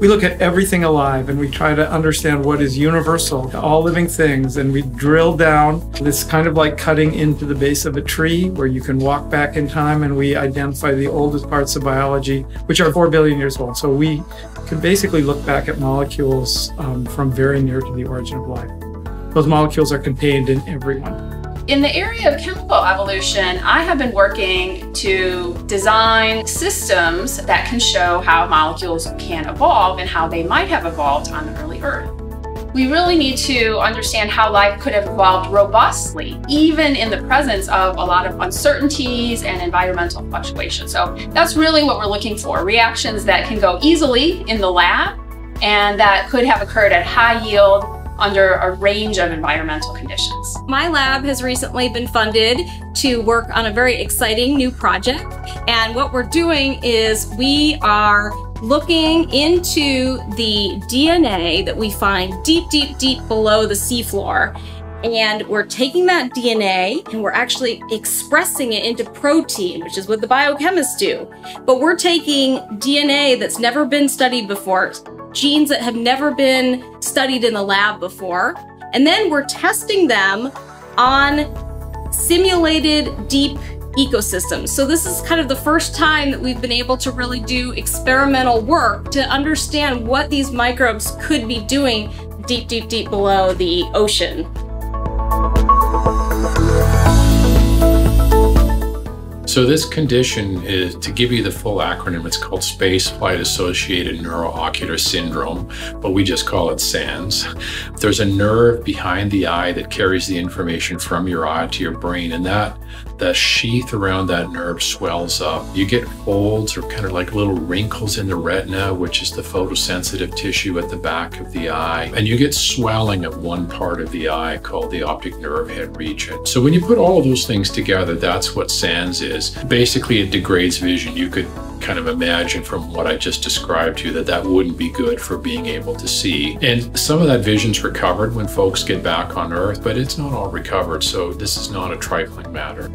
We look at everything alive and we try to understand what is universal to all living things. And we drill down. It's kind of like cutting into the base of a tree where you can walk back in time and we identify the oldest parts of biology, which are 4 billion years old. So we can basically look back at molecules um, from very near to the origin of life. Those molecules are contained in everyone. In the area of chemical evolution, I have been working to design systems that can show how molecules can evolve and how they might have evolved on the early Earth. We really need to understand how life could have evolved robustly, even in the presence of a lot of uncertainties and environmental fluctuations. So that's really what we're looking for, reactions that can go easily in the lab and that could have occurred at high yield under a range of environmental conditions. My lab has recently been funded to work on a very exciting new project. And what we're doing is we are looking into the DNA that we find deep, deep, deep below the seafloor. And we're taking that DNA and we're actually expressing it into protein, which is what the biochemists do. But we're taking DNA that's never been studied before, genes that have never been studied in the lab before. And then we're testing them on simulated deep ecosystems. So this is kind of the first time that we've been able to really do experimental work to understand what these microbes could be doing deep, deep, deep below the ocean. So this condition is, to give you the full acronym, it's called Space Flight Associated Neuroocular Syndrome, but we just call it SANS. There's a nerve behind the eye that carries the information from your eye to your brain, and that the sheath around that nerve swells up. You get folds or kind of like little wrinkles in the retina, which is the photosensitive tissue at the back of the eye. And you get swelling of one part of the eye called the optic nerve head region. So when you put all of those things together, that's what SANS is. Basically, it degrades vision. You could kind of imagine from what I just described to you that that wouldn't be good for being able to see. And some of that vision's recovered when folks get back on Earth, but it's not all recovered. So this is not a trifling matter.